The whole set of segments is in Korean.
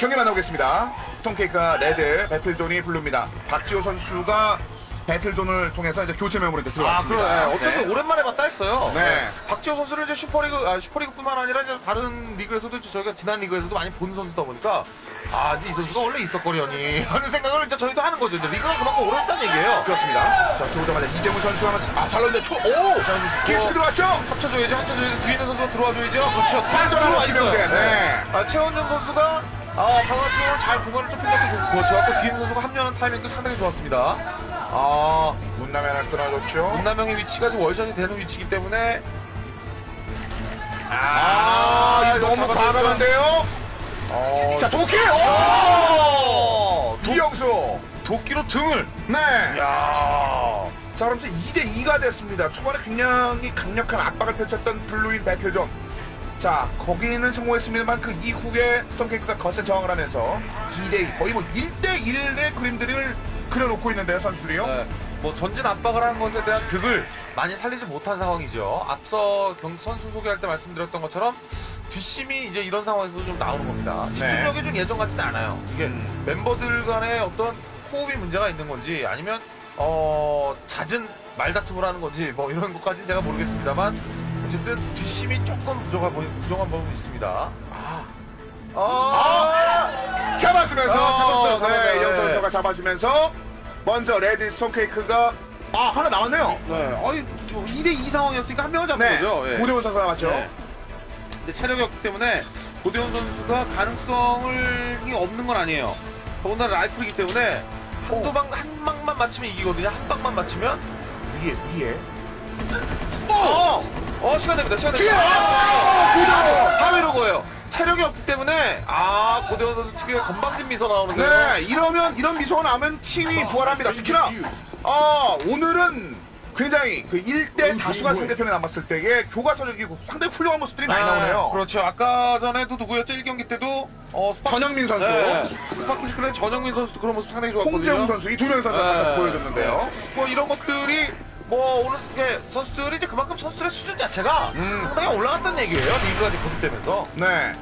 경기 만나보겠습니다. 스톰퀘이크와 레드, 배틀존이 블루입니다. 박지호 선수가 배틀존을 통해서 이제 교체 멤버로 이제 아, 그래. 들어왔습니다. 어쨌든 네. 오랜만에 봤다 했어요. 네. 박지호 선수를 이제 슈퍼리그, 아, 슈퍼리그뿐만 아니라 이제 다른 리그에서도 이제 저희가 지난 리그에서도 많이 본 선수다 보니까 아, 이 선수가 원래 있었거려니 하는 생각을 이제 저희도 하는 거죠. 이제 리그가 그만큼 오래됐다는 얘기예요. 그렇습니다. 자, 들어오자마자 이재문 선수 하면 아, 잘 넣는데 초, 오! 킥스 들어왔죠? 합쳐줘야죠, 합쳐줘야죠. 뒤에 있는 선수가 들어와줘야죠. 그렇죠. 빠져나가 들어와. 있어요. 네. 아, 최원준 선수가 아, 방어적으로 잘 공간을 좁힌 것도 좋- 좋았고 있는 선수가 합류하는 타이밍도 상당히 좋았습니다. 아, 하나 끊어줬죠. 문남영의 위치가 지금 월전이 되는 위치이기 때문에 아, 이거 너무. 과감한데요? 어, 자, 도끼! 오! 이영수. 도끼로 등을 네. 야 자, 그러면서 2대2가 됐습니다. 초반에 굉장히 강력한 압박을 펼쳤던 블루인 배틀존. 자, 거기는 성공했습니다만 그 이후에 스톤케이크가 거센 저항을 하면서 2대2, 거의 뭐 1대1의 그림들을 그려놓고 있는데요, 선수들이요. 네, 뭐 전진 압박을 하는 것에 대한 득을 많이 살리지 못한 상황이죠. 앞서 경, 선수 소개할 때 말씀드렸던 것처럼 뒷심이 이제 이런 상황에서도 좀 나오는 겁니다. 집중력이 좀 예전 같지는 않아요. 이게 음. 멤버들 간에 어떤 호흡이 문제가 있는 건지 아니면 어 잦은 말다툼을 하는 건지 뭐 이런 것까지 제가 모르겠습니다만 어쨌든 뒷심이 조금 부족한 부분- 부족한 부분이 있습니다. 아, 아, 잡아주면서, 아, 잡았어요, 잡았어요. 네, 네. 영 선수가 잡아주면서, 먼저 레드 스톤케이크가, 아, 하나 나왔네요. 네, 어이 2대2 상황이었으니까 한 명을 잡은 네. 거죠. 예. 고대원 선수가 나왔죠. 네. 근데 체력이 없기 때문에 고대원 선수가 가능성이 없는 건 아니에요. 더군다나 라이플이기 때문에 한두 방, 한 방만 맞추면 이기거든요. 한 방만 맞추면. 위에, 위에. 어! 어, 시간 됩니다. 시간! 됩니다. 아, 고대원! 바로 이런 거예요. 체력이 없기 때문에, 아, 고대원 선수 특유의 건방진 미소 나오는데 요. 네, 이러면 이런 미소가 나오면 팀이 부활합니다. 특히나 어, 오늘은 굉장히 그 1대 다수가 상대편에 남았을 때의 교과서적이고 그 상당히 훌륭한 모습들이 많이 나오네요. 그렇죠. 아까 전에도 누구였죠? 1경기 때도, 어, 스파 전영민 선수, 네. 스파킹 clan 전영민 선수도 그런 모습 상당히 좋았거든요. 홍재웅 선수 이 두 명 선수가 네. 보여줬는데요. 뭐 이런 것들이 뭐 오늘 이게 선수들이 이제 그만큼 선수들의 수준 자체가 음. 상당히 올라갔다는 얘기예요. 리그가 이제 거듭되면서 네,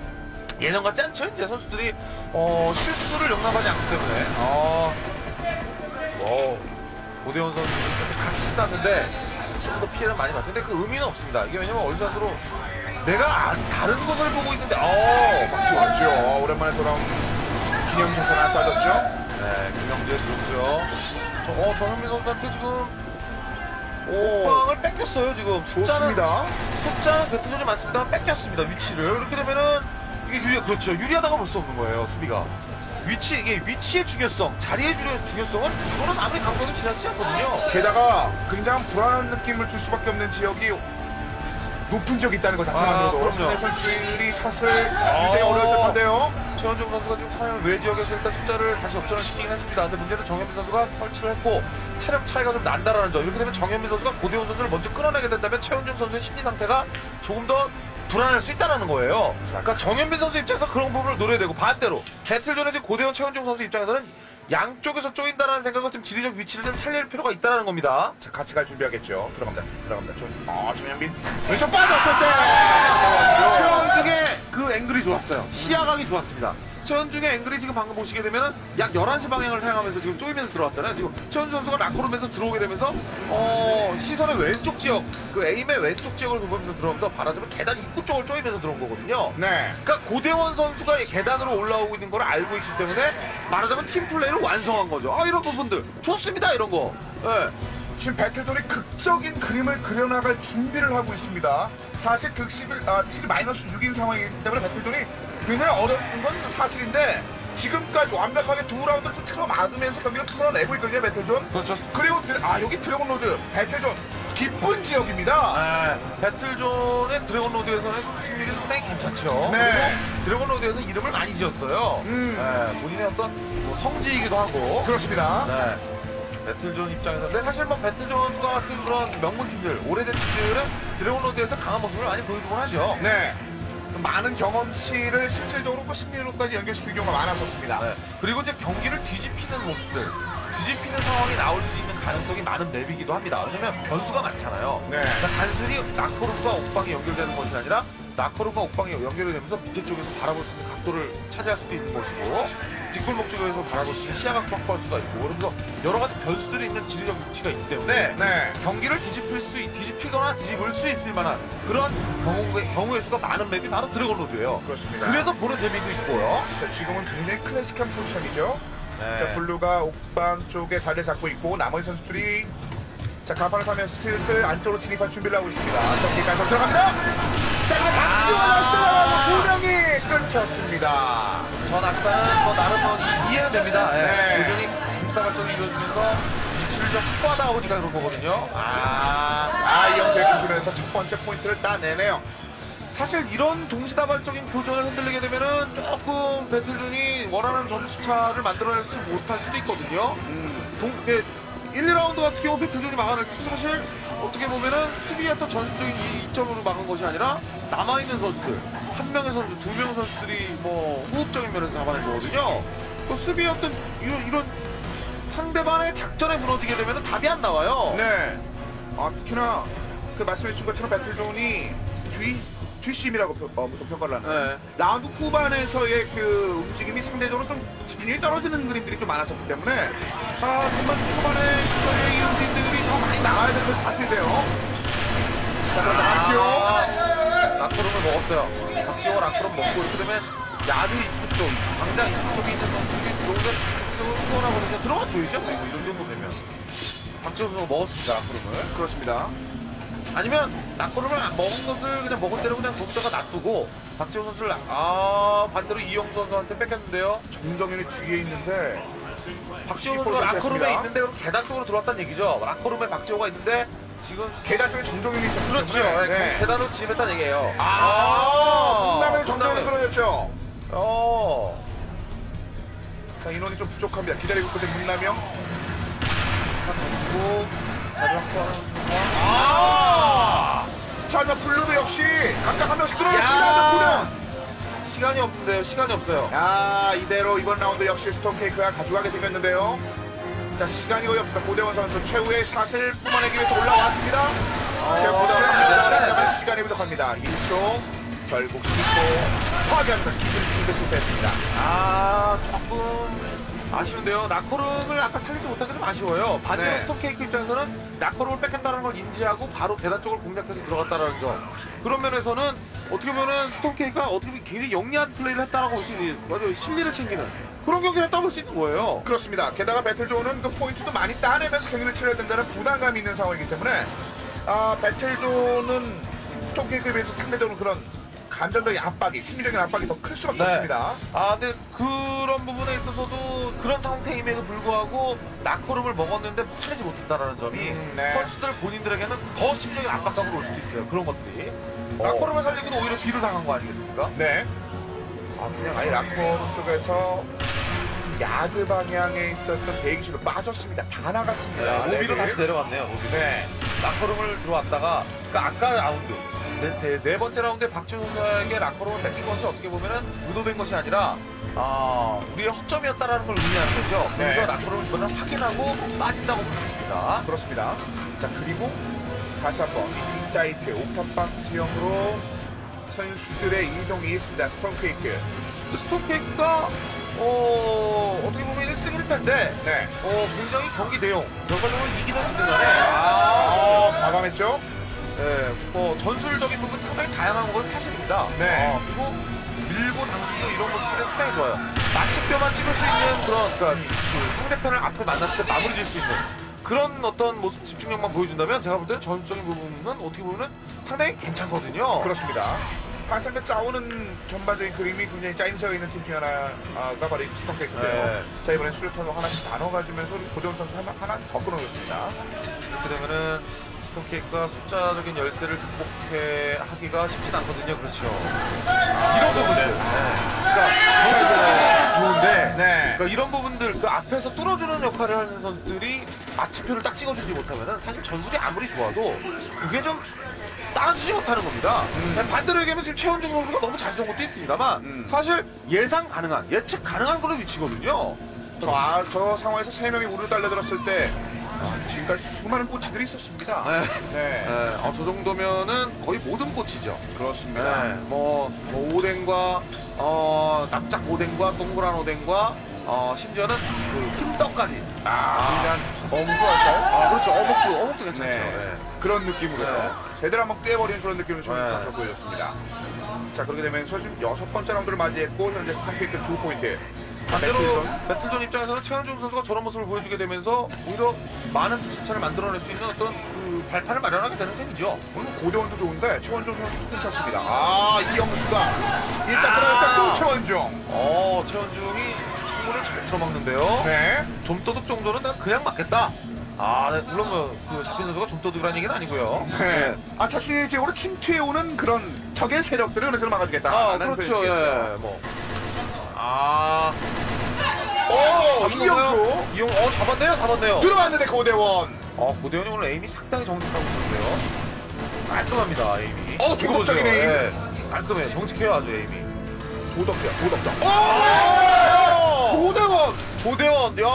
예전 같지 않죠? 이제 선수들이 어, 실수를 용납하지 않기 때문에 어, 뭐 고대원 선수 같이 쌌는데 좀 더 피해를 많이 봤는데 그 의미는 없습니다. 이게 왜냐면 선수로 내가 아- 다른 것을 보고 있는데 어, 좋았죠. 오랜만에 돌아온 김영준 선수 하나 쏴줬죠. 네, 김영재 좋고요. 저, 어, 전현민 선수한테 지금 오, 빵을 뺏겼어요 지금 숫자는 좋습니다. 숫자는 배트전이 많습니다. 뺏겼습니다 위치를 이렇게 되면은 이게 유리 그렇죠 유리하다가 볼수 없는 거예요 수비가 위치 이게 위치의 중요성 자리의 중요- 중요성은 이거는 아무리 강도도 지나치지 않거든요. 게다가 굉장히 불안한 느낌을 줄 수밖에 없는 지역이 높은 지역이 있다는 것 아, 자체만으로도 그럼요. 상대 선수들이 샷을 굉장히 어려울 듯한데요. 최원정 선수가 지금 사연 외 지역에서 일단 숫자를 다시 역전을 시키긴 했습니다. 근데 문제는 정현민 선수가 설치를 했고 체력 차이가 좀 난다라는 점. 이렇게 되면 정현민 선수가 고대원 선수를 먼저 끌어내게 된다면 최원정 선수의 심리 상태가 조금 더 불안할 수 있다는 거예요. 그러니까 정현민 선수 입장에서 그런 부분을 노려야 되고 반대로 배틀전에 지금 고대원 최원정 선수 입장에서는 양쪽에서 쪼인다는 생각을 좀 지리적 위치를 좀 살릴 필요가 있다는 겁니다. 자, 같이 갈 준비하겠죠. 들어갑니다. 들어갑니다. 전, 아, 정현민. 왼쪽 빠졌을 때. 좋았어요. 시야각이 좋았습니다. 최원중의 앵글이 지금 방금 보시게 되면은 약 11시 방향을 향하면서 지금 쪼이면서 들어왔잖아요. 지금 최원중 선수가 라코룸에서 들어오게 되면서 어, 시선의 왼쪽 지역, 그 에임의 왼쪽 지역을 보면서 들어오면서 말하자면 계단 입구 쪽을 쪼이면서 들어온 거거든요. 네. 그러니까 고대원 선수가 계단으로 올라오고 있는 걸 알고 있기 때문에 말하자면 팀 플레이를 완성한 거죠. 아 이런 부분들 좋습니다 이런 거. 예. 지금 배틀돌이 극적인 그림을 그려나갈 준비를 하고 있습니다. 사실 득십을, 아, 딜이 마이너스 6인 상황이기 때문에 배틀돌이 굉장히 어려운 건 사실인데 지금까지 완벽하게 두 라운드를 좀 틀어막으면서 경기를 털어내고 있거든요, 배틀존. 그렇죠. 그리고, 드- 아, 여기 드래곤 로드, 배틀존. 기쁜 지역입니다. 네, 배틀존의 드래곤 로드에서는 승률이 상당히 괜찮죠. 네. 그리고 드래곤 로드에서 이름을 많이 지었어요. 음. 네, 본인의 어떤 뭐 성지이기도 하고. 그렇습니다. 네. 배틀존 입장에서 근데 사실 뭐 배틀존과 같은 그런 명문 팀들, 오래된 팀들은 드래곤 로드에서 강한 모습을 많이 보여주곤 하죠. 네. 많은 경험치를 실질적으로 그 승리로까지 연결시킬 경우가 많았었습니다. 네. 그리고 이제 경기를 뒤집히는 모습들. 뒤집히는 상황이 나올 수 있는 가능성이 많은 map이기도 합니다. 왜냐면 변수가 많잖아요. 네. 그러니까 단순히 라커룸과 옥방이 연결되는 것이 아니라 라커룸과 옥방이 연결이 되면서 밑에 쪽에서 바라볼 수 있는 각도를 차지할 수도 있는 것이고 뒷골목 쪽에서 바라볼 수 있는 시야각도 확보할 수가 있고 그래서 여러 가지 변수들이 있는 지리적 위치가 있기 때문에 네. 경기를 뒤집힐 수, 있- 뒤집히거나 뒤집을 수 있을 만한 그런 경우의, 경우의 수가 많은 map이 바로 드래곤 로드예요. 그렇습니다. 그래서 보는 재미도 있고요. 자, 지금은 굉장히 클래식한 포지션이죠. 네. 자, 블루가 옥방 쪽에 자리를 잡고 있고 나머지 선수들이 자, 갑판을 타면서 슬슬 안쪽으로 진입할 준비를 하고 있습니다. 경기까지 들어갑니다. 자, 박지원 선수 두 명이 끊겼습니다. 전 악사는 뭐 나름 뭐 이- 이해는 됩니다. 예. 네. 여전히 공사 활동이 이루어지면서 위치를 좀 확보하다 보니까 그런 거거든요. 아, 아, 이영재 끊기면서 첫 번째 포인트를 따내네요. 사실 이런 동시다발적인 교전을 흔들리게 되면은 조금 배틀전이 원하는 점수 차를 만들어낼 수 못할 수도 있거든요. 동, 예, 1, 2라운드 같은 경우 배틀전이 막아낼 때 사실 어떻게 보면은 수비했던 전술적인 이- 이점으로 막은 것이 아니라 남아있는 선수들, 한 명의 선수, 두 명의 선수들이 뭐 호흡적인 면에서 잡아낸 거거든요. 그 수비였던 이런, 이런 상대방의 작전에 무너지게 되면 답이 안 나와요. 네. 아, 특히나 그 말씀해주신 것처럼 배틀존이 뒤, 뒷심이라고 표- 어, 보통 평가를 하는. 네. 라운드 후반에서의 그 움직임이 상대적으로 좀 집중력이 떨어지는 그림들이 좀 많았었기 때문에 아, 정말 초반에 이 움직임들이 더 많이 나와야 되는 사실이에요. 자, 그런데 박지호. 락커룸을 먹었어요. 박지호 락커룸 먹고 되면 야드 입구 쪽, 당장 입구 쪽에 있는 선수들이 들어오면 그쪽으로 후원하거든요. 들어가 줘야죠. 그리고 이런 정도 되면. 박지호 선수가 먹었습니다. 락커룸을. 그렇습니다. 아니면 락커룸을 먹은 것을 그냥 먹은 대로 그냥 거기다가 놔두고 박지호 선수를 아 반대로 이영수 선수한테 뺏겼는데요. 정정현이 뒤에 있는데 박지호 선수가 선수였습니다. 있는데 그럼 계단 쪽으로 들어왔다는 얘기죠. 락커룸에 박지호가 있는데 지금 계단 쪽에 정정현이 있었기 그렇죠. 때문에 네. 네. 계단으로 진입했다는 얘기예요. 아, 문남에. 정정현이 끊어졌죠. 어. 자, 인원이 좀 부족합니다. 기다리고 있거든 문남영. 확보하는 아! 자, 자, 블루도 역시 각각 한 명씩 끊어냈습니다. 야! 시간이 없는데요. 시간이 없어요. 야, 이대로 이번 라운드 역시 스톤케이크가 가져가게 생겼는데요. 자, 시간이 거의 없습니다. 고대원 선수 최후의 샷을 뿜어내기 위해서 올라왔습니다. 자, 고대원 시간이 선수 돼요. 시간이 부족합니다. 1초. 결국 씻고 파괴하면서 기준 팀대 실패했습니다. 아, 조금 아쉬운데요. 나코름을 아까 살리지 못한 게좀 아쉬워요. 반대로 네. 스톤케이크 입장에서는 나코름을 뺏긴다는 걸 인지하고 바로 계단 쪽을 공략해서 들어갔다는 점. 그런 면에서는 어떻게 보면 스톤케이크가 어떻게 보면 굉장히 영리한 플레이를 했다라고 볼 수 있는. 심리를 챙기는 그런 경기를 했다고 볼 수 있는 거예요. 그렇습니다. 게다가 배틀존은 그 포인트도 많이 따내면서 경기를 치러야 된다는 부담감이 있는 상황이기 때문에 아, 배틀존은 스톤케이크에 비해서 상대적으로 그런 감정적인 압박이, 심리적인 압박이 더 클 수밖에 네. 없습니다. 아, 근데 그런 부분에 있어서도 그런 상태임에도 불구하고 나코름을 먹었는데 살리지 못했다라는 점이 음, 네. 선수들 본인들에게는 더 심적인 압박감으로 올 수도 있어요. 그런 것들이. 어. 나코름을 살리고도 오히려 뒤를 당한 거 아니겠습니까? 네. 아, 그냥 아예 락커 쪽에서 야드 방향에 있었던 대기실로 빠졌습니다. 다 나갔습니다. 네, 로비로 레벨이. 다시 내려갔네요. 로비. 네. 라커룸을 들어왔다가 그러니까 아까 라운드 네, 네, 네 번째 라운드에 선수에게 라커룸을 뺏긴 것이 어떻게 보면은 의도된 것이 아니라 아, 우리의 허점이었다라는 걸 의미하는 거죠. 네. 그래서 라커룸을 이번엔 확인하고 빠진다고 볼수 있습니다. 그렇습니다. 자, 그리고 다시 한번 inside 옥탑방 지형으로 선수들의 이동이 있습니다. 스톰퀘이크. 스톰퀘이크가 어, 어떻게 보면 1승 1패인데 네. 어, 굉장히 경기 내용 결과적으로 이기던 지든 간에 아, 아, 과감했죠? 예, 뭐 전술적인 부분 상당히 다양한 건 사실입니다. 네. 어, 그리고 밀고 당기고 이런 모습들이 상당히 좋아요. 마침표만 찍을 수 있는 그런 그러니까 그 상대편을 앞에 만났을 때 마무리 질 수 있는 그런 어떤 모습 집중력만 보여준다면 제가 볼 때는 전술적인 부분은 어떻게 보면 상당히 괜찮거든요. 그렇습니다. 항상 그 싸우는 전반적인 그림이 굉장히 짜임새가 있는 팀 중에 하나가 바로 이 스톤케이크예요. 네. 자, 이번엔 수류탄으로 하나씩 나눠가지면서 우리 고대원 선수 하나, 하나 더 끊어줬습니다. 이렇게 되면은 스톤케이크가 숫자적인 열쇠를 극복해 하기가 쉽진 않거든요. 그렇죠. 이런 부분들. 네. 그러니까 좋은데 네. 그러니까 이런 부분들 그 앞에서 뚫어주는 역할을 하는 선수들이 마침표를 딱 찍어주지 못하면은 사실 전술이 아무리 좋아도 그게 좀 따라주지 못하는 겁니다. 음. 반대로 얘기하면 지금 최원중 선수가 너무 잘 쏜 것도 있습니다만 음. 사실 예상 가능한 예측 가능한 그런 위치거든요. 저, 아, 저 상황에서 세 명이 우르르 달려들었을 때 아, 지금까지 수많은 꼬치들이 있었습니다. 네. 네, 네, 어, 저 정도면은 거의 모든 꼬치죠. 그렇습니다. 네, 뭐, 뭐 오뎅과 어, 납작 오뎅과 동그란 오뎅과 어, 심지어는 그 흰떡까지. 아, 그냥 어묵할까요? 아, 그렇죠. 어묵도 어묵도 괜찮죠. 네. 네. 그런 느낌으로 네. 제대로 한번 깨버리는 그런 느낌을 좀 네. 가서 보여줬습니다. 자 그렇게 되면서 지금 여섯 번째 라운드를 맞이했고 현재 스톰퀘이크 두 포인트. 반대로 배틀전. 배틀존 입장에서는 최현중 선수가 저런 모습을 보여주게 되면서 오히려 많은 득실차를 만들어낼 수 있는 어떤 그 발판을 마련하게 되는 셈이죠. 오늘 고대원도 좋은데 최원종 선수 괜찮습니다. 아 이 영수가 일단 들어갔다 또 최원종. 어, 최현중이 창문을 잘 틀어막는데요. 네. 좀도둑 정도는 난 그냥 맞겠다. 아, 네, 물론 뭐, 그 잡힌 선수가 좀도둑이라는 얘기는 아니고요. 네. 아 자신적으로 침투해오는 그런 적의 세력들을 어느 정도 막아주겠다. 아, 그렇죠. 예, 뭐. 아, 오 잡은 이영수? 이용, 어, 잡았네요, 잡았네요. 들어왔는데 고대원. 어, 고대원이 오늘 aim이 상당히 정직하고 있는데요. 깔끔합니다, aim이. 어, 이거 보세요. 도덕적인 aim. 예, 깔끔해요. 정직해요, 아주 aim이. 도덕자 도덕자. 오! 오 고대원. 고대원, 야,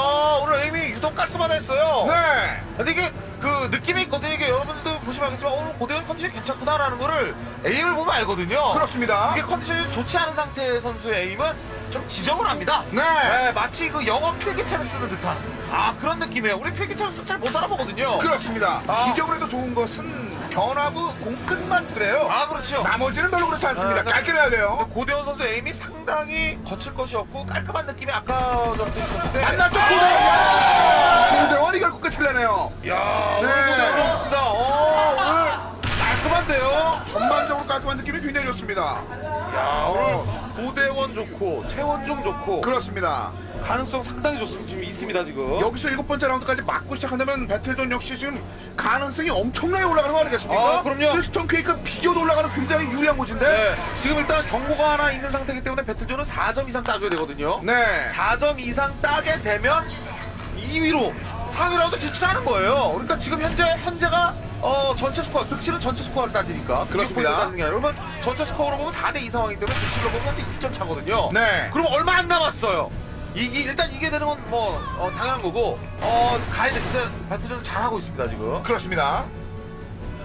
오늘 aim이 유독 깔끔하다 했어요. 네. 근데 이게 그 느낌이 있거든요. 이게 여러분들 보시면 알겠지만 오늘 고대현 컨디션이 괜찮구나라는 거를 에임을 보면 알거든요. 그렇습니다. 이게 컨디션이 좋지 않은 상태의 선수의 에임은 좀 지적을 합니다. 네. 네, 마치 그 영어 필기체를 쓰는 듯한 아 그런 느낌이에요. 우리 필기체를 쓰면 잘못 알아보거든요. 그렇습니다. 아. 기적으로 해도 좋은 것은 변화구 공끝만 그래요. 아 그렇죠. 나머지는 별로 그렇지 않습니다. 아, 네. 깔끔해야 돼요. 근데 고대현 선수 에임이 상당히 거칠 것이 없고 깔끔한 느낌이 아까 전에 있었는데 만났죠 아! 고대원. 고대원이 결국 끝을 내네요. 야 오늘 네. 고대현 좋습니다. 어, 깔끔한데요. 전반적으로 깔끔한 느낌이 굉장히 좋습니다. 야 오늘 고대원 좋고 최원중 좋고 그렇습니다. 가능성 상당히 좋습니다. 지금 있습니다 지금. 여기서 일곱 번째 라운드까지 맞고 시작한다면 배틀존 역시 지금 가능성이 엄청나게 올라가는 거 아니겠습니까? 아, 그럼요. 실스톤 퀘이크 비교도 올라가는 굉장히 유리한 곳인데. 네, 지금 일단 경고가 하나 있는 상태이기 때문에 배틀존은 4점 이상 따줘야 되거든요. 네. 4점 이상 따게 되면 2위로 3위라도 진출하는 거예요. 그러니까 지금 현재 현재가 어, 전체 스코어, 득실은 전체 스코어를 따지니까. 그렇습니다. 그러면 전체 스코어로 보면 4대2 상황이기 때문에 득실로 보면 현재 2점 차거든요. 네. 그럼 얼마 안 남았어요. 이, 이- 일단 이게 되는 건 뭐 어, 당연한 거고 어, 가야 되는데 배틀존은 잘하고 있습니다 지금. 그렇습니다.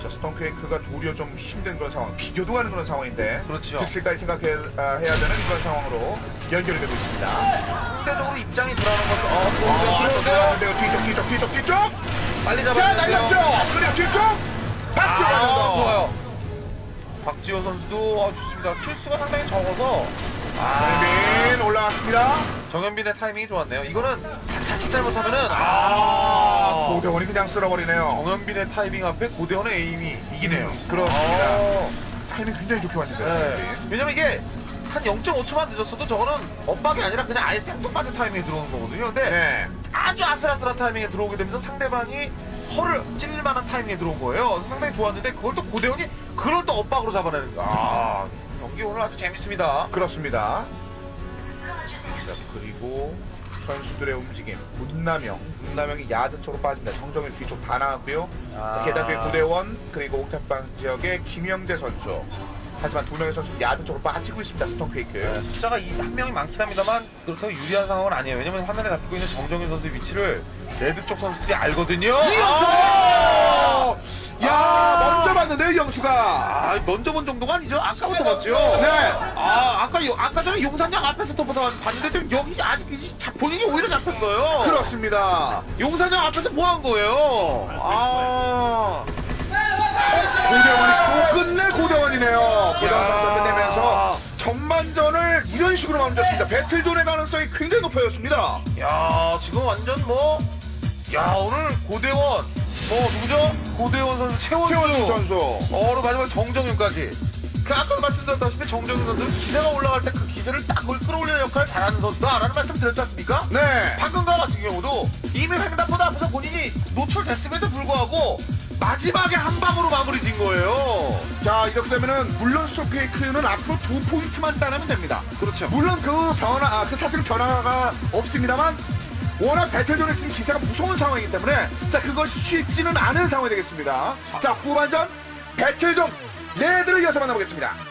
자, 스톰퀘이크가 도리어 좀 힘든 그런 상황, 비교도 가는 그런 상황인데. 그렇죠. 득실까지 생각해야 되는 그런 상황으로 연결이 되고 있습니다. 상대적으로 입장이 들어가는 것도 어, 아, 또 좋은데요. 들어가는데요. 뒤쪽, 뒤쪽, 뒤쪽, 뒤쪽. 빨리 자, 잡아야 날렸죠. 그냥 뒤쪽. 박지원 아, 선수. 좋아요. 박지호 선수도 아, 좋습니다. 킬수가 상당히 적어서 아, 민 올라갔습니다. 정현빈의 타이밍이 좋았네요. 이거는 자칫 잘못하면은 아, 아, 고대원이 그냥 쓸어버리네요. 정현빈의 타이밍 앞에 고대원의 에임이 이기네요. 음, 그렇습니다. 아, 타이밍 굉장히 좋게 왔는데요. 네. 정현빈. 왜냐면 이게 한 0.5초만 늦었어도 저거는 엇박이 아니라 그냥 아예 생뚱맞은 타이밍에 들어오는 거거든요. 근데 네. 아주 아슬아슬한 타이밍에 들어오게 되면서 상대방이 허를 찔릴 만한 타이밍에 들어온 거예요. 상당히 좋았는데 그걸 또 고대원이 그걸 또 엇박으로 잡아내는 거. 아, 경기 오늘 아주 재밌습니다. 그렇습니다. 자, 그리고 선수들의 움직임. 문남영. 문남영이 야드 쪽으로 빠집니다. 정정일 뒤쪽 다 나왔고요. 아. 자, 계단 쪽에 고대원 그리고 옥탑방 지역의 김영대 선수. 하지만 두 명의 선수 야드 쪽으로 빠지고 있습니다. 스톰퀘이크. 네, 숫자가 이, 한 명이 많긴 합니다만 그렇다고 유리한 상황은 아니에요. 왜냐면 화면에 잡히고 있는 정정현 선수의 위치를 red 쪽 선수들이 알거든요. 아! 이영수! 야, 먼저 봤는데요, 영수가. 아, 먼저 본 정도가 아니죠. 아까부터 봤죠. 네. 아, 아까 요- 아까 전에 용산역 앞에서 또 보다 봤는데 지금 여기 아직 이 자- 본인이 오히려 잡혔어요. 그렇습니다. 용산역 앞에서 뭐 한 거예요? 아, 고대원이 또 끝내 고대원이네요. 고대원 야. 선수 끝내면서 전반전을 이런 식으로 마무리했습니다. 배틀존의 가능성이 굉장히 높아졌습니다. 야, 지금 완전 뭐, 야 오늘 고대원 뭐 누구죠? 고대원 선수 최원수. 최원준 선수. 어, 그리고 마지막에 정정윤까지. 그 아까도 말씀드렸다시피 정정윤 선수는 기세가 올라갈 때 그 기세를 딱 끌어올리는 역할을 잘하는 선수다라는 말씀 드렸지 않습니까? 네. 방금과 같은 경우도 이미 횡단보도 앞에서 본인이 노출됐음에도 불구하고 마지막에 한 방으로 마무리 진 거예요. 자, 이렇게 되면은 물론 스토페이크는 앞으로 두 포인트만 따내면 됩니다. 그렇죠. 물론 그 변화, 아, 그 사실 변화가 없습니다만 워낙 배틀존의 지금 기세가 무서운 상황이기 때문에 자, 그것이 쉽지는 않은 상황이 되겠습니다. 자, 후반전 배틀존 레드를 이어서 만나보겠습니다.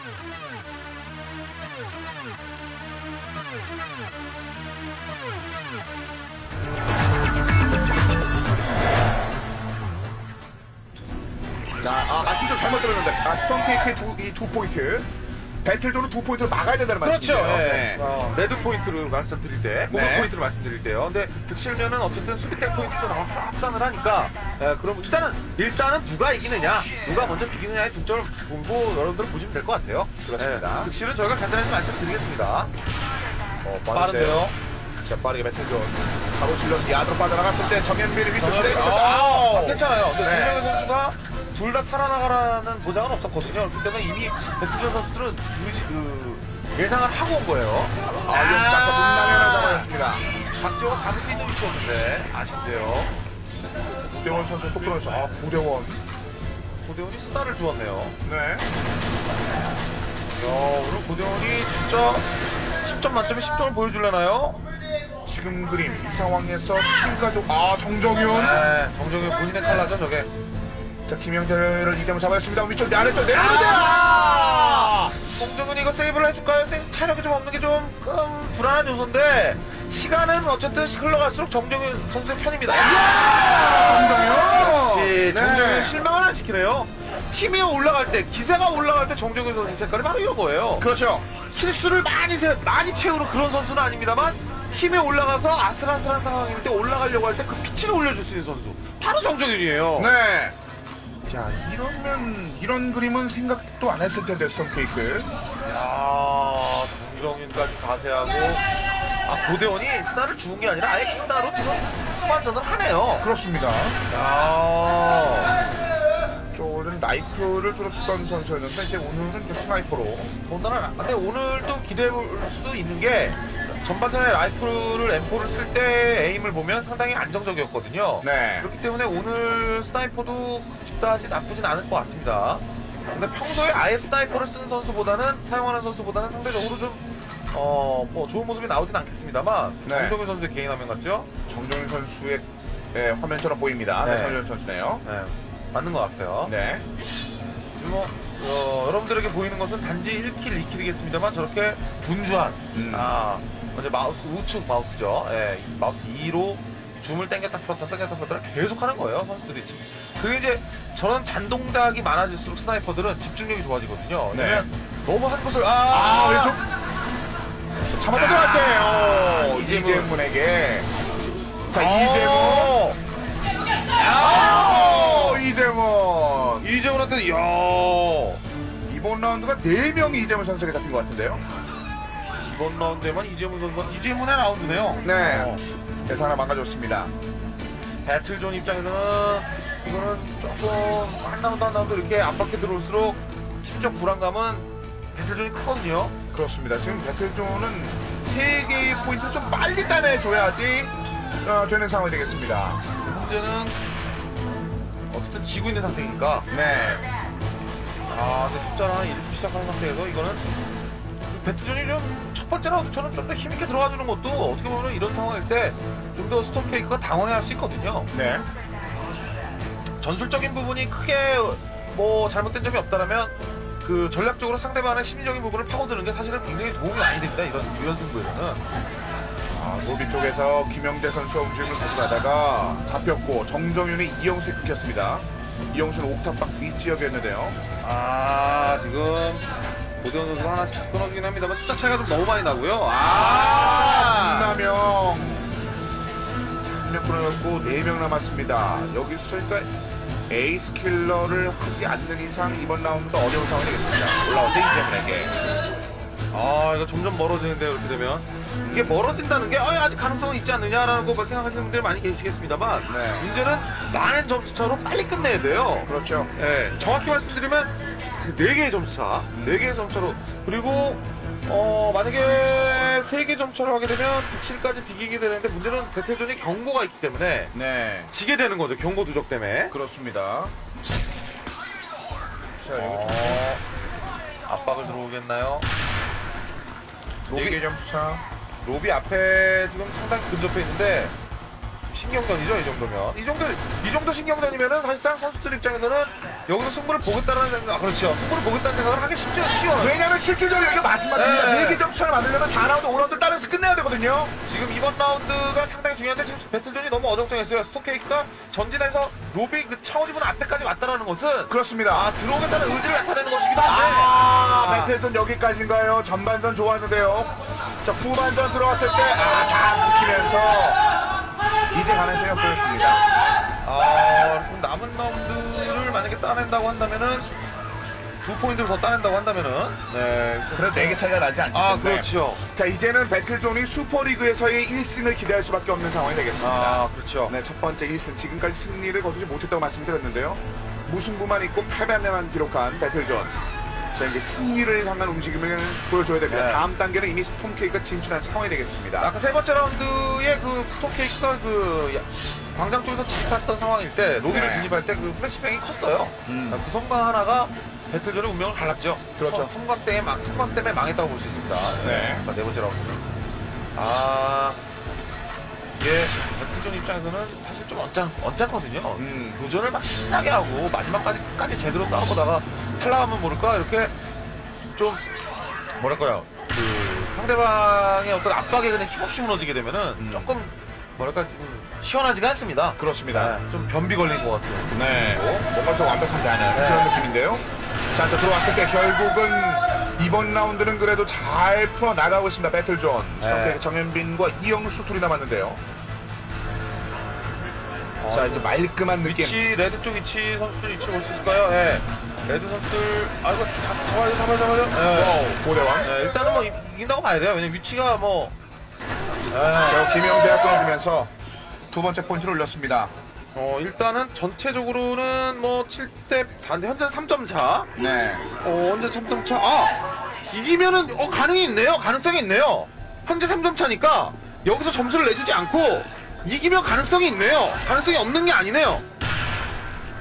자, 아, 말씀 좀 잘못 들었는데, 아, 스톰퀘이크의 두, 이 두 포인트. 배틀존은 두 포인트를 막아야 된다는 그렇죠. 말씀이에요. 예. 네. 어, red 포인트를 말씀드릴 때, 공격 네. 포인트를 말씀드릴 때요. 근데 득실면은 어쨌든 수비 측 포인트도 나와서 합산을 하니까, 예, 그럼 일단은 일단은 누가 이기느냐, 누가 먼저 비기느냐의 중점을 보고 여러분들은 보시면 될 것 같아요. 그렇습니다. 예, 득실은 저희가 간단히 말씀드리겠습니다. 어, 빠른데요. 자, 빠르게 배틀존. 바로 질러서 야드로 빠져나갔을 때 정현빈이 정현빈, 스테이크 아, 괜찮아요. 근데 네. 김명현 선수가 둘 다 살아나가라는 보장은 없었거든요. 그렇기 때문에 이미 백두전 선수들은 유지, 그, 예상을 하고 온 거예요. 아, 용작과 문남현을 잡아냈습니다. 박지호가 잡을 수 있는 위치였는데 아쉽대요. 고대원 선수 또 끊어서, 아, 고대원. 고대원이 스타를 주었네요. 네. 야, 오늘 고대원이 진짜 10점 만점에 10점을 보여줄려나요? 지금 그림, 이 상황에서 팀 가족, 아, 정정윤. 네, 정정이 본인의 칼라죠, 저게. 자, 김영재를 이대로 잡아냈습니다. 위쪽 아래쪽 내려오는데! 아! 아! 정정은이 이거 세이브를 해줄까요? 세, 차력이 좀 없는 게 조금 불안한 요소인데 시간은 어쨌든 흘러갈수록 정정윤 선수의 편입니다. 정정윤! 역시 정정윤 네. 실망을 안 시키네요. 팀이 올라갈 때 기세가 올라갈 때 정정윤 선수 색깔이 바로 이런 거예요. 그렇죠. 킬수를 많이 세, 많이 채우는 그런 선수는 아닙니다만 힘에 올라가서 아슬아슬한 상황일 때 올라가려고 할 때 그 피치를 올려줄 수 있는 선수 바로 정정윤이에요. 네. 자, 이러면, 이런 그림은 생각도 안 했을 텐데, 스톰퀘이크. 야 정정윤까지 가세하고 아 고대원이 스나를 주운 게 아니라 아예 스나로 지금 후반전을 하네요. 그렇습니다. 야 저는 라이플을 주로 쓰던 선수였는데, 이제 오늘은 이제 스나이퍼로. 더군다나 근데 오늘도 기대해 볼 수도 있는 게 전반전에 라이플을 M4를 쓸 때 aim을 보면 상당히 안정적이었거든요. 네. 그렇기 때문에 오늘 스나이퍼도 집사하지 나쁘진 않을 것 같습니다. 근데 평소에 아예 스나이퍼를 쓰는 선수보다는 사용하는 선수보다는 상대적으로 좀 어, 뭐 좋은 모습이 나오진 않겠습니다만 네. 정정윤 선수의 개인 화면 같죠? 정정윤 선수의 예, 화면처럼 보입니다. 네. 네. 정정윤 선수네요. 네, 맞는 것 같아요. 네. 뭐 어, 여러분들에게 보이는 것은 단지 1kill, 2kill이겠습니다만 저렇게 분주한 음. 아 먼저 마우스 우측 마우스죠. 예, 이 마우스 2로 줌을 당겼다 풀었다 당겼다 풀었다 계속 하는 거예요 선수들이. 그게 이제 저런 잔동작이 많아질수록 스나이퍼들은 집중력이 좋아지거든요. 네. 왜냐면 너무 한 곳을 아, 아, 왼쪽. 참았다 들어왔대요. 이재문. 이재문에게. 자, 어, 이재문. 아, 이재문. 이재훈한테 야 이번 라운드가 4명이 이재문 선수에게 잡힌 것 같은데요. 이번 라운드에만 이재문 선수가 이재문의 라운드네요. 네. 어. 대사 하나 망가졌습니다. 배틀존 입장에서는 이거는 조금 한 라운드 한 라운드 이렇게 압박해 들어올수록 심적 불안감은 배틀존이 크거든요. 그렇습니다. 지금 배틀존은 3개의 포인트를 좀 빨리 따내줘야지 어, 되는 상황이 되겠습니다. 문제는 어쨌든 지고 있는 상태니까 네. 아 근데 하나 잃기 시작하는 상태에서 이거는 배틀존이 좀 첫 번째 라운드처럼 좀 더 힘있게 들어가 주는 것도 어떻게 보면 이런 상황일 때 좀 더 스톰페이크가 당황해 할 수 있거든요. 네. 전술적인 부분이 크게 뭐 잘못된 점이 없다면 그 전략적으로 상대방의 심리적인 부분을 파고드는 게 사실은 굉장히 도움이 많이 됩니다. 이런 이런 승부에서는. 아, 노비 쪽에서 김영대 선수가 움직임을 가져가다가 잡혔고 정정윤이 이영수에 끊겼습니다. 이영수는 옥탑방 윗지역이었는데요. 아 지금 고대원 선수 가 하나씩 끊어주긴 합니다만 숫자 차이가 좀 너무 많이 나고요. 아, 김남영 한명 끊어졌고 4명 남았습니다. 여기서 그러니까 에이스 킬러를 하지 않는 이상 이번 라운드도 어려운 상황이 되겠습니다. 올라올 때 이재문에게. 아 이거 점점 멀어지는데요 이렇게 되면 이게 멀어진다는 게 어, 아직 가능성은 있지 않느냐라는 거 생각하시는 분들 많이 계시겠습니다만 네. 문제는 많은 점수 차로 빨리 끝내야 돼요. 그렇죠. 예, 정확히 말씀드리면 4개의 점수차, 4개의 점수차로 그리고 어, 만약에 3개 점수차로 하게 되면 득실까지 비기게 되는데 문제는 배틀전이 경고가 있기 때문에 네. 지게 되는 거죠. 경고 누적 때문에. 그렇습니다. 자, 여기 좀 어, 압박을 들어오겠나요? 로비 이게- 점수차. 로비 앞에 지금 상당히 근접해 있는데 신경전이죠 이 정도면. 이 정도 이 정도 신경전이면은 사실상 선수들 입장에서는 여기서 승부를 보겠다는 생각, 아, 그렇죠. 승부를 보겠다는 생각을 하기 쉽지 쉬워요. 왜냐면 실질적으로 여기가 마지막입니다. 네. 네. 4개 점수를 만들려면 4라운드, 5라운드 따라서 끝내야 되거든요. 지금 이번 라운드가 상당히 중요한데 지금 배틀전이 너무 어정쩡했어요. 스톤케이크가 전진해서 로비 그 차오지분 앞에까지 왔다라는 것은 그렇습니다. 아 들어오겠다는 의지를 나타내는 것이기도 한데 아, 아, 배틀전 여기까지인가요? 전반전 좋았는데요. 자, 후반전 들어왔을 때, 아, 다 붙이면서, 이제 가능성이 없어졌습니다. 아, 그럼 남은 라운드 를 만약에 따낸다고 한다면은 두 포인트를 더 따낸다고 한다면은 네. 그래도 4개 차이가 나지 않기 아 때문에. 그렇죠. 자, 이제는 배틀존이 슈퍼리그에서의 1승을 기대할 수밖에 없는 상황이 되겠습니다. 아 그렇죠. 네, 첫 번째 1승. 지금까지 승리를 거두지 못했다고 말씀드렸는데요. 무승부만 있고 패배 한 명만 기록한 배틀존. 자, 이제 승리를 향한 움직임을 보여줘야 됩니다. 네. 다음 단계는 이미 스톰퀘이크가 진출한 상황이 되겠습니다. 아까 세 번째 라운드에 그 스톰퀘이크가 그 야- 광장 쪽에서 진입했던 상황일 때 로비를 네. 진입할 때 그 flashbang이 컸어요. 음. 그 섬광 하나가 배틀존의 운명을 갈랐죠. 그렇죠. 섬- 섬광 때문에 망, 섬광 때문에 망했다고 볼 수 있습니다. 네. 자, 네 번째 라운드. 아 이게 배틀전 입장에서는 사실 좀 언짢 언짢거든요. 음. 도전을 막 신나게 하고 마지막까지 끝까지 제대로 싸워보다가 탈락하면 모를까 이렇게 좀 뭐랄까요 그 상대방의 어떤 압박에 그냥 힘없이 무너지게 되면은 음. 조금 뭐랄까 좀 시원하지가 않습니다. 그렇습니다. 네, 좀 변비 걸린 것 같아요. 네. 뭔가 더 완벽하지 않은 네. 그런 느낌인데요. 자, 또 들어왔을 때 결국은 이번 라운드는 그래도 잘 풀어 나가고 있습니다. 배틀존. 네. 선택 정현빈과 이영수 둘이 남았는데요. 자, 이제 말끔한 느낌. 위치 red 쪽 위치 선수들 위치 볼 수 있을까요? 예. red 선수들 아이고 잡- 잡아요 잡아요 잡아요. 예. 와우, 고대원. 예, 일단은 뭐 이- 이긴다고 봐야 돼요. 왜냐면 위치가 뭐 예. 결국 김영재가 끊어주면서 두 번째 포인트를 올렸습니다. 어 일단은 전체적으로는 뭐 7대 4인데 현재 3점 차. 네. 어 현재 3점 차. 아 이기면은 어 가능이 있네요. 가능성이 있네요. 현재 3점 차니까 여기서 점수를 내주지 않고 이기면 가능성이 있네요. 가능성이 없는 게 아니네요.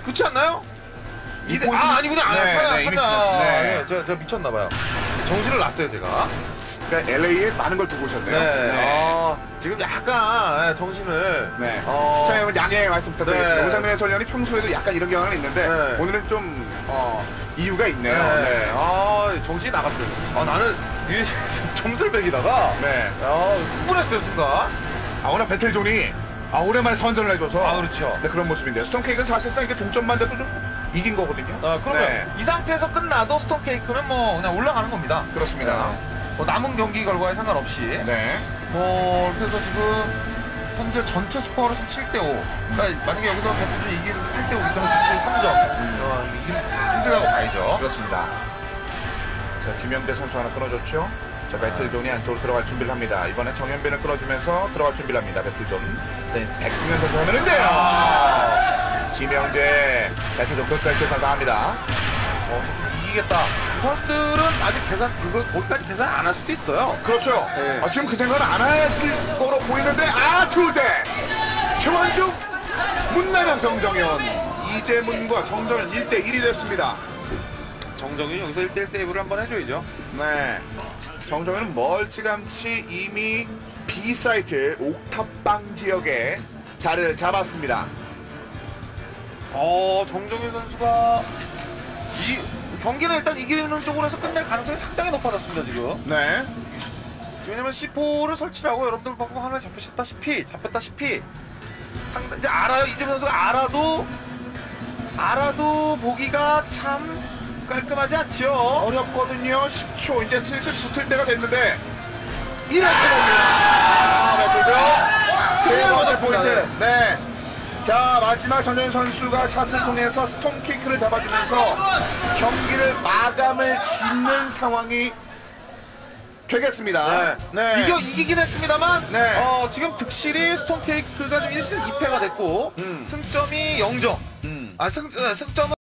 그렇지 않나요? 이 이대- 포인트- 아 아니군요. 아, 네, 네, 이미. 쳤- 네. 예, 제가, 제가 미쳤나봐요. 정신을 놨어요 제가. 그러니까 LA에 많은 걸 두고 오셨네요. 아, 지금 약간 예, 정신을. 네. 어, 시청자 여러분 양해 말씀 부탁드리겠습니다. 네. 오상민 해설위원이 평소에도 약간 이런 경향은 있는데 네. 오늘은 좀 어, 이유가 있네요. 네. 네. 아, 정신이 나갔어요. 아, 나는 이 점수를 매기다가 네. 야, 흥분했어요, 순간. 아, 오늘 배틀존이 아, 오랜만에 선전을 해줘서 아, 그렇죠. 네, 그런 모습인데요. 스톰퀘이크는 사실상 이게 동점만 돼도 좀 이긴 거거든요. 아, 그러면 네. 이 상태에서 끝나도 스톰퀘이크는 뭐 그냥 올라가는 겁니다. 그렇습니다. 뭐 남은 경기 결과에 상관없이. 네. 뭐 그래서 지금 현재 전체 스코어로 7대 5. 그러니까 만약에 여기서 배트를 이기는 7대 5 이기 때문에 전체 3점. 어, 힘- 힘들다고 봐야죠. 그렇습니다. 자, 김현대 선수 하나 끊어줬죠. 자, 배틀존이 안쪽으로 들어갈 준비를 합니다. 이번에 정현배는 끊어주면서 들어갈 준비를 합니다. 배틀존. 자, 백승현 선수 하면은데요. 김영재 배틀존 끝까지 최선 다합니다. 어, 좀 이기겠다. 이 선수들은 아직 계산, 그거 거기까지 계산 안 할 수도 있어요. 그렇죠. 네. 아, 지금 그 생각은 안 했을 거로 보이는데, 아, 투대! 최원중, 문남영, 정정현. 이재문과 정정현 1대 1이 됐습니다. 정정이 여기서 1대1 세이브를 한번 해줘야죠. 네. 정정현은 멀찌감치 이미 B사이트 옥탑방 지역에 자리를 잡았습니다. 어, 정정희 선수가 이 경기는 일단 이기는 쪽으로 해서 끝낼 가능성이 상당히 높아졌습니다, 지금. 네. 왜냐면 C4를 설치를 하고 여러분들 방금 화면에 잡히셨다시피, 잡혔다시피, 상당, 이제 알아요. 이재명 선수가 알아도, 알아도 보기가 참 깔끔하지 않죠. 어렵거든요. 10초. 이제 슬슬 붙을 때가 됐는데, 이렇게 됩니다. 아, 매트죠? 세 번째 포인트. 네. 자, 마지막 전현 선수가 샷을 통해서 스톤키크를 잡아주면서 경기를 마감을 짓는 상황이 되겠습니다. 네. 이겨, 이기긴 했습니다만, 네. 어, 지금 득실이 스톤케이크가 좀 1승 2패가 됐고, 음. 승점이 0점. 음. 아, 승, 승점은